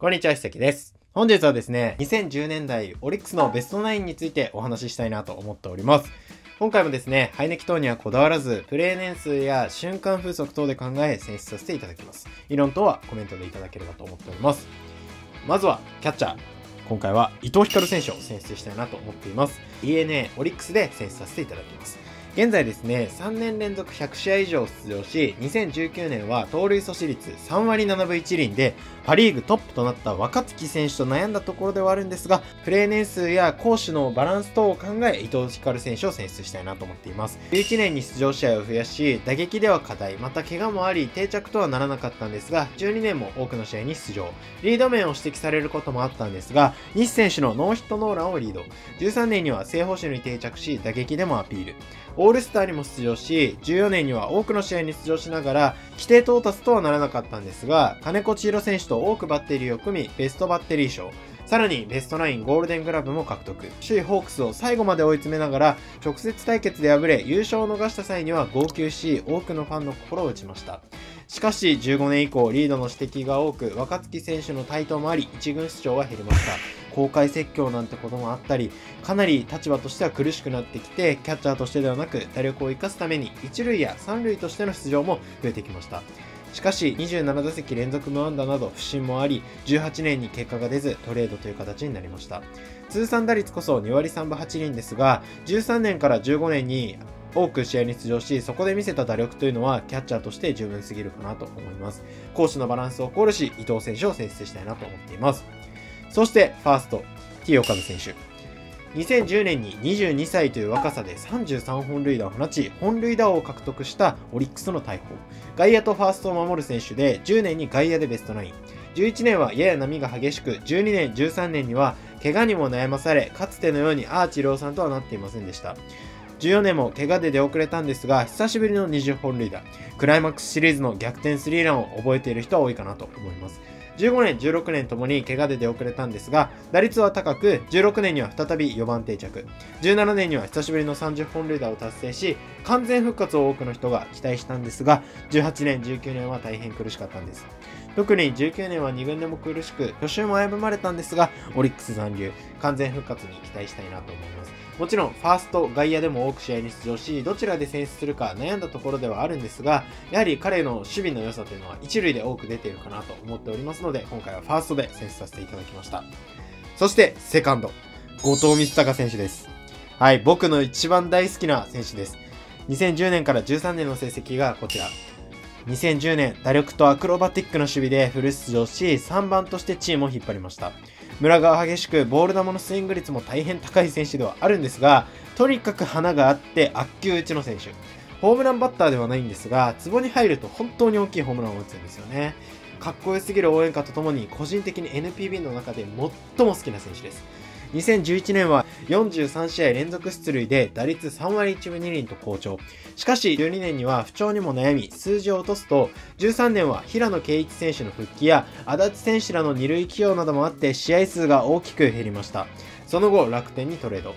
こんにちは、ひさきです。本日はですね、2010年代オリックスのベストナインについてお話ししたいなと思っております。今回もですね、ハイネキ等にはこだわらず、プレー年数や瞬間風速等で考え選出させていただきます。理論等はコメントでいただければと思っております。まずは、キャッチャー。今回は伊藤光選手を選出したいなと思っています。DNA オリックスで選出させていただきます。現在ですね、3年連続100試合以上出場し、2019年は盗塁阻止率3割7分1厘で、パリーグトップとなった若月選手と悩んだところではあるんですが、プレー年数や攻守のバランス等を考え、伊藤光選手を選出したいなと思っています。11年に出場試合を増やし、打撃では課題、また怪我もあり、定着とはならなかったんですが、12年も多くの試合に出場。リード面を指摘されることもあったんですが、西選手のノーヒットノーランをリード。13年には正捕手に定着し、打撃でもアピール。オールスターにも出場し、14年には多くの試合に出場しながら、規定到達とはならなかったんですが、金子千尋選手と多くバッテリーを組み、ベストバッテリー賞。さらにベストナインゴールデングラブも獲得。首位ホークスを最後まで追い詰めながら、直接対決で敗れ、優勝を逃した際には号泣し、多くのファンの心を打ちました。しかし、15年以降、リードの指摘が多く、若月選手の台頭もあり、1軍出場は減りました。公開説教なんてこともあったり、かなり立場としては苦しくなってきて、キャッチャーとしてではなく、打力を生かすために、1塁や3塁としての出場も増えてきました。しかし、27打席連続無安打など不振もあり、18年に結果が出ず、トレードという形になりました。通算打率こそ2割3分8厘ですが、13年から15年に多く試合に出場し、そこで見せた打力というのは、キャッチャーとして十分すぎるかなと思います。攻守のバランスを考慮し、伊藤選手を選出したいなと思っています。そして、ファースト、T 岡部選手。2010年に22歳という若さで33本塁打を放ち、本塁打王を獲得したオリックスの大砲。外野とファーストを守る選手で、10年に外野でベストナイン。11年はやや波が激しく、12年、13年には怪我にも悩まされ、かつてのようにアーチローさんとはなっていませんでした。14年も怪我で出遅れたんですが、久しぶりの20本塁打。クライマックスシリーズの逆転スリーランを覚えている人は多いかなと思います。15年、16年ともに怪我で出遅れたんですが、打率は高く、16年には再び4番定着。17年には久しぶりの30本塁打を達成し、完全復活を多くの人が期待したんですが、18年、19年は大変苦しかったんです。特に19年は2軍でも苦しく、去就も危ぶまれたんですが、オリックス残留、完全復活に期待したいなと思います。もちろん、ファースト、外野でも多く試合に出場し、どちらで選出するか悩んだところではあるんですが、やはり彼の守備の良さというのは一塁で多く出ているかなと思っておりますので、今回はファーストで選出させていただきました。そして、セカンド、後藤光隆選手です。はい、僕の一番大好きな選手です。2010年から13年の成績がこちら。2010年、打力とアクロバティックな守備でフル出場し、3番としてチームを引っ張りました。村が激しく、ボール球のスイング率も大変高い選手ではあるんですが、とにかく花があって、悪球打ちの選手。ホームランバッターではないんですが、ツボに入ると本当に大きいホームランを打つんですよね。かっこよすぎる応援歌とともに、個人的に NPB の中で最も好きな選手です。2011年は43試合連続出塁で打率3割1分2厘と好調。しかし12年には不調にも悩み数字を落とすと、13年は平野圭一選手の復帰や足立選手らの二塁起用などもあって試合数が大きく減りました。その後楽天にトレード。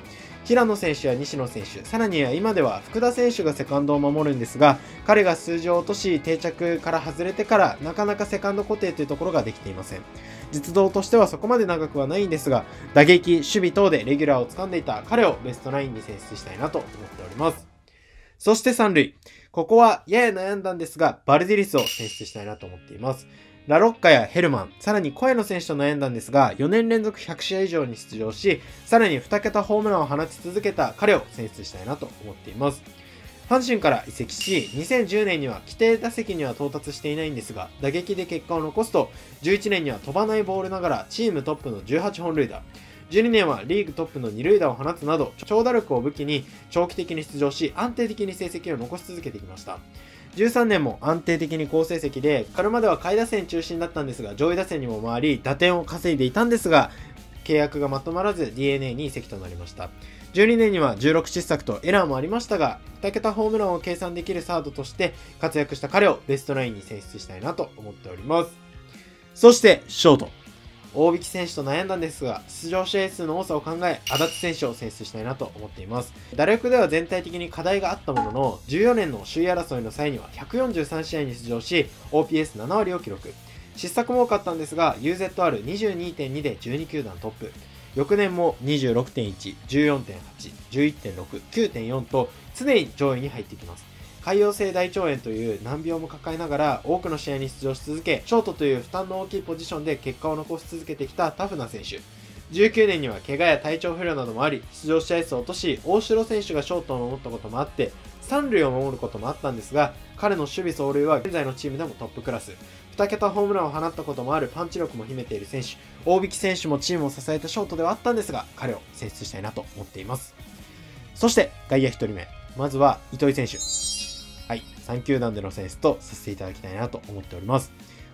平野選手や西野選手、さらには今では福田選手がセカンドを守るんですが、彼が数字を落とし定着から外れてからなかなかセカンド固定というところができていません。実動としてはそこまで長くはないんですが、打撃、守備等でレギュラーを掴んでいた彼をベストナインに選出したいなと思っております。そして三塁。ここはやや悩んだんですが、バルディリスを選出したいなと思っています。ラロッカやヘルマン、さらに小屋の選手と悩んだんですが、4年連続100試合以上に出場し、さらに2桁ホームランを放ち続けた彼を選出したいなと思っています。阪神から移籍し、2010年には規定打席には到達していないんですが、打撃で結果を残すと、11年には飛ばないボールながらチームトップの18本塁打、12年はリーグトップの2塁打を放つなど、長打力を武器に長期的に出場し、安定的に成績を残し続けてきました。13年も安定的に好成績で、これまでは下位打線中心だったんですが、上位打線にも回り、打点を稼いでいたんですが、契約がまとまらず DNA に移籍となりました。12年には16失策とエラーもありましたが、2桁ホームランを計算できるサードとして活躍した彼をベストナインに選出したいなと思っております。そして、ショート。大引選手と悩んだんですが、出場試合数の多さを考え、足立選手を選出したいなと思っています。打力では全体的に課題があったものの、14年の首位争いの際には143試合に出場し、OPS7 割を記録。失策も多かったんですが UZR22.2 で12球団トップ翌年も26.1、14.8、11.6、9.4と常に上位に入ってきます。潰瘍性大腸炎という難病も抱えながら多くの試合に出場し続け、ショートという負担の大きいポジションで結果を残し続けてきたタフな選手。19年には怪我や体調不良などもあり、出場試合数を落とし、大城選手がショートを守ったこともあって、三塁を守ることもあったんですが、彼の守備走塁は現在のチームでもトップクラス。2桁ホームランを放ったこともあるパンチ力も秘めている選手、大引選手もチームを支えたショートではあったんですが、彼を選出したいなと思っています。そして、外野1人目。まずは、糸井選手。3球団での選出とさせていただきたいなと思っております。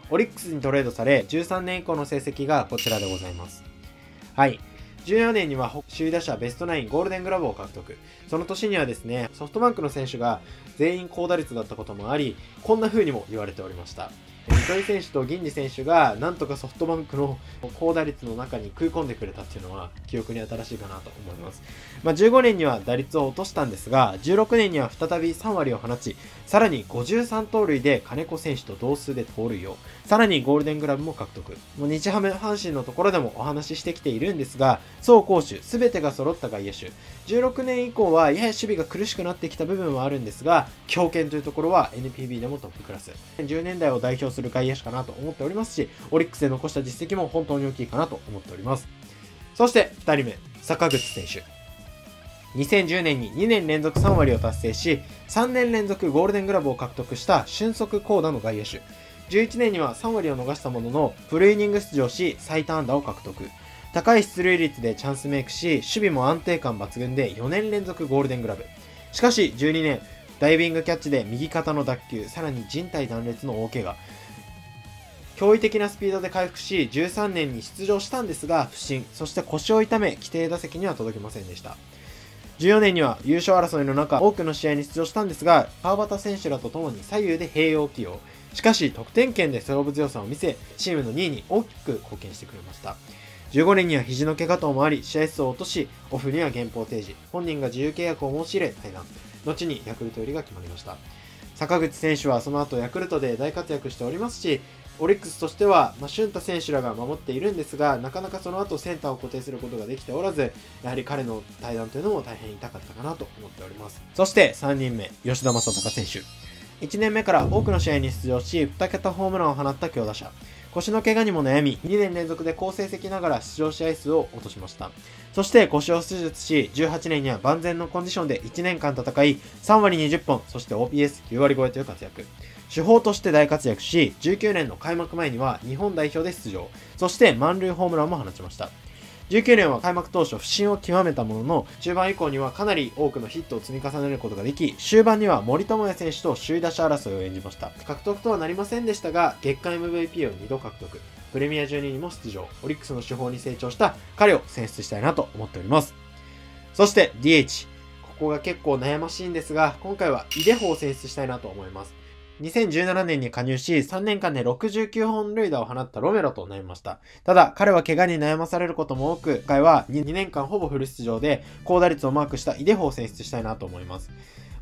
オリックスにトレードされ、13年以降の成績がこちらでございます。はい。14年には首位打者ベストナインゴールデングラブを獲得。その年にはですね、ソフトバンクの選手が全員高打率だったこともあり、こんな風にも言われておりました。糸井選手と銀次選手がなんとかソフトバンクの高打率の中に食い込んでくれたっていうのは記憶に新しいかなと思います。まあ、15年には打率を落としたんですが、16年には再び3割を放ち、さらに53盗塁で金子選手と同数で盗塁を、さらにゴールデングラブも獲得。もう日ハム阪神のところでもお話ししてきているんですが、走攻守全てが揃った外野手。16年以降はやや守備が苦しくなってきた部分はあるんですが、強肩というところは NPB でもトップクラス。10年代を代表する外野手かなと思っておりますし、オリックスで残した実績も本当に大きいかなと思っております。そして2人目、坂口選手。2010年に2年連続3割を達成し、3年連続ゴールデングラブを獲得した俊足高打の外野手。11年には3割を逃したものの、フルイニング出場し、最多安打を獲得。高い出塁率でチャンスメイクし、守備も安定感抜群で4年連続ゴールデングラブ。しかし12年、ダイビングキャッチで右肩の脱臼、さらに人体断裂の大怪我。驚異的なスピードで回復し、13年に出場したんですが、不振、そして腰を痛め、規定打席には届きませんでした。14年には優勝争いの中、多くの試合に出場したんですが、川端選手らと共に左右で併用起用。しかし、得点圏で勝負強さを見せ、チームの2位に大きく貢献してくれました。15年には肘の怪我等もあり、試合数を落とし、オフには減俸提示、本人が自由契約を申し入れ、対談。後にヤクルト入りが決まりました。坂口選手はその後ヤクルトで大活躍しておりますし、オリックスとしては、まあ、俊太選手らが守っているんですが、なかなかその後センターを固定することができておらず、やはり彼の対談というのも大変痛かったかなと思っております。そして3人目、吉田正尚選手。1年目から多くの試合に出場し、2桁ホームランを放った強打者。腰の怪我にも悩み、2年連続で好成績ながら出場試合数を落としました。そして腰を手術し、18年には万全のコンディションで1年間戦い、3割20本、そして OPS9 割超えという活躍。主砲として大活躍し、19年の開幕前には日本代表で出場。そして満塁ホームランも放ちました。19年は開幕当初不振を極めたものの、中盤以降にはかなり多くのヒットを積み重ねることができ、終盤には森友哉選手と首位打者争いを演じました。獲得とはなりませんでしたが、月間 MVP を2度獲得。プレミア12にも出場。オリックスの手法に成長した彼を選出したいなと思っております。そして DH。ここが結構悩ましいんですが、今回はイデホを選出したいなと思います。2017年に加入し、3年間で69本塁打を放ったロメロとなりました。ただ、彼は怪我に悩まされることも多く、今回は 2, 2年間ほぼフル出場で、高打率をマークしたイデホを選出したいなと思います。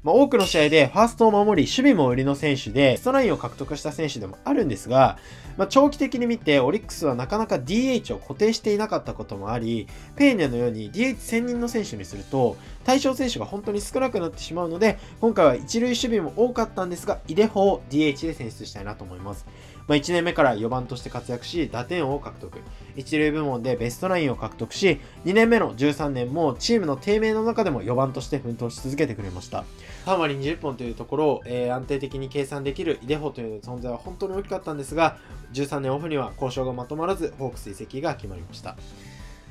まあ、多くの試合でファーストを守り、守備も売りの選手で、ストラインを獲得した選手でもあるんですが、まあ、長期的に見て、オリックスはなかなか DH を固定していなかったこともあり、ペーニャのように DH 専任の選手にすると、対象選手が本当に少なくなってしまうので、今回は一塁守備も多かったんですが、イデホを DH で選出したいなと思います。まあ、1年目から4番として活躍し、打点王を獲得。一塁部門でベストナインを獲得し、2年目の13年もチームの低迷の中でも4番として奮闘し続けてくれました。3割20本というところを、えー、安定的に計算できるイデホという存在は本当に大きかったんですが、13年オフには交渉がまとまらず、ホークス移籍が決まりました。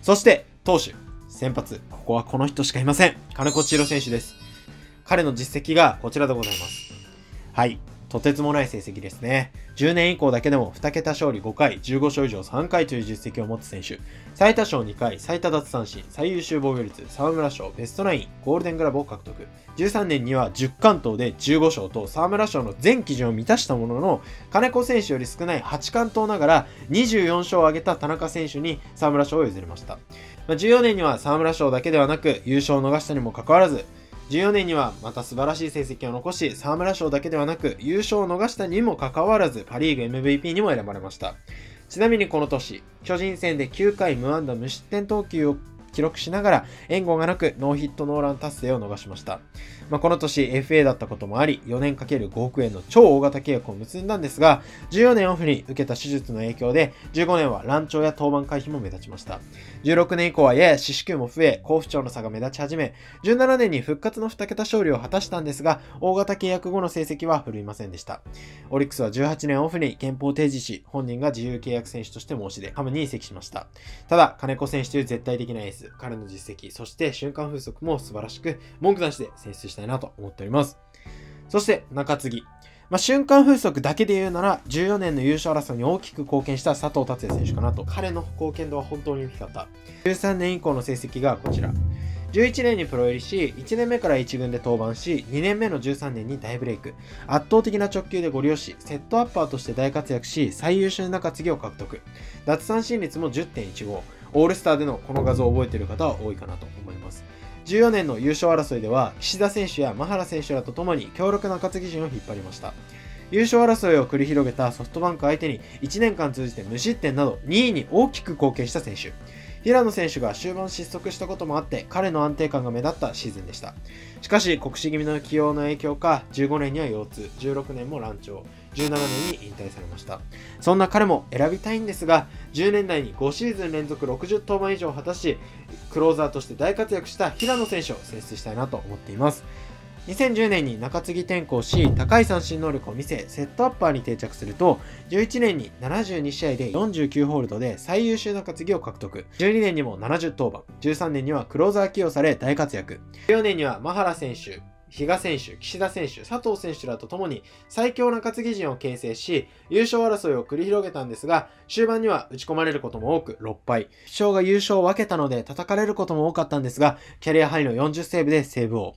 そして、投手、先発、ここはこの人しかいません。金子千尋選手です。彼の実績がこちらでございます。はい。とてつもない成績ですね。10年以降だけでも2桁勝利5回、15勝以上3回という実績を持つ選手。最多勝2回、最多奪三振、最優秀防御率、沢村賞、ベストナイン、ゴールデングラブを獲得。13年には10関東で15勝と沢村賞の全基準を満たしたものの、金子選手より少ない8関東ながら24勝を挙げた田中選手に沢村賞を譲りました。14年には沢村賞だけではなく優勝を逃したにもかかわらず、14年にはまた素晴らしい成績を残し、沢村賞だけではなく優勝を逃したにもかかわらずパリーグ MVP にも選ばれました。ちなみにこの年、巨人戦で9回無安打無失点投球を記録しながら援護がなくノーヒットノーラン達成を逃しました。まあ、この年 FA だったこともあり、4年かける5億円の超大型契約を結んだんですが、14年オフに受けた手術の影響で、15年は乱調や登板回避も目立ちました。16年以降はやや四死球も増え、好不調の差が目立ち始め、17年に復活の2桁勝利を果たしたんですが、大型契約後の成績は振るいませんでした。オリックスは18年オフに憲法提示し、本人が自由契約選手として申し出、ハムに移籍しました。ただ、金子選手という絶対的なエース、彼の実績、そして瞬間風速も素晴らしく、文句なしで選出したいなと思っております。そして、中継ぎ。まあ、瞬間風速だけで言うなら、14年の優勝争いに大きく貢献した佐藤達也選手かなと。彼の貢献度は本当に大きかった。13年以降の成績がこちら。11年にプロ入りし、1年目から1軍で登板し、2年目の13年に大ブレイク。圧倒的な直球でご利用し、セットアッパーとして大活躍し、最優秀中継ぎを獲得。奪三振率も10.15。オールスターでのこの画像を覚えている方は多いかなと思います。14年の優勝争いでは、岸田選手やマハラ選手らと共に強力な担ぎ陣を引っ張りました。優勝争いを繰り広げたソフトバンク相手に1年間通じて無失点など2位に大きく貢献した選手。平野選手が終盤失速したこともあって彼の安定感が目立ったシーズンでした。しかし、国士気味の起用の影響か、15年には腰痛、16年も乱調、17年に引退されました。そんな彼も選びたいんですが、10年代に5シーズン連続60登板以上を果たし、クローザーとして大活躍した平野選手を選出したいなと思っています。2010年に中継ぎ転向し、高い三振能力を見せ、セットアッパーに定着すると、11年に72試合で49ホールドで最優秀中継ぎを獲得。12年にも70登板。13年にはクローザー起用され大活躍。14年にはマハラ選手、比嘉選手、岸田選手、佐藤選手らと共に最強な担ぎ陣を形成し、優勝争いを繰り広げたんですが、終盤には打ち込まれることも多く6敗。主将が優勝を分けたので叩かれることも多かったんですが、キャリアハイの40セーブでセーブ王。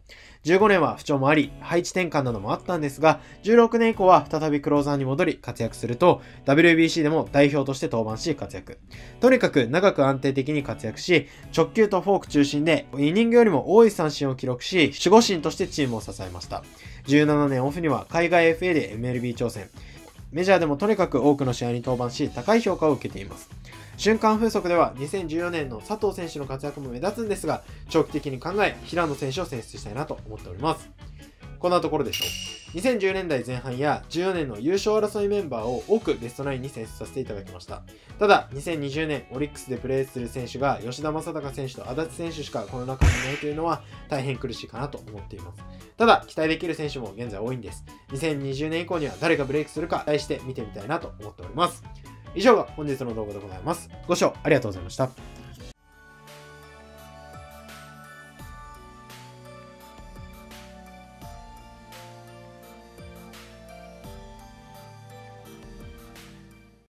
15年は不調もあり、配置転換などもあったんですが、16年以降は再びクローザーに戻り活躍すると、WBC でも代表として登板し活躍。とにかく長く安定的に活躍し、直球とフォーク中心で、イニングよりも多い三振を記録し、守護神としてチームを支えました。17年オフには海外 FA で MLB 挑戦。メジャーでもとにかく多くの試合に登板し、高い評価を受けています。瞬間風速では2014年の佐藤選手の活躍も目立つんですが、長期的に考え、平野選手を選出したいなと思っております。こんなところでしょう。2010年代前半や14年の優勝争いメンバーを多くベストナインに選出させていただきました。ただ、2020年オリックスでプレーする選手が吉田正尚選手と足立選手しかこの中にいないというのは大変苦しいかなと思っています。ただ、期待できる選手も現在多いんです。2020年以降には誰がブレイクするか期待して見てみたいなと思っております。以上が本日の動画でございます。ご視聴ありがとうございました。